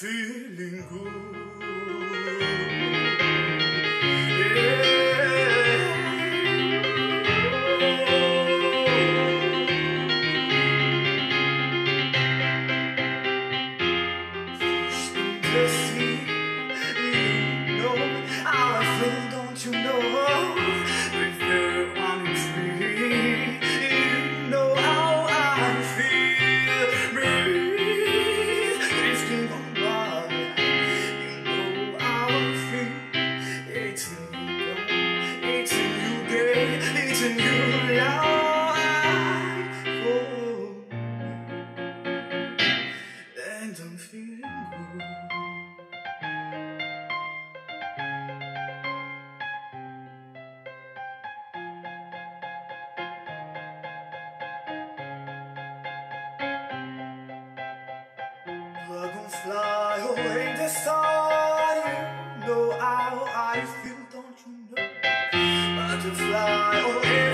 feeling good. Sea, you know I don't you know? Dragonfly away the sun. Know how I oh, feel, don't you know? Butterfly away the fire.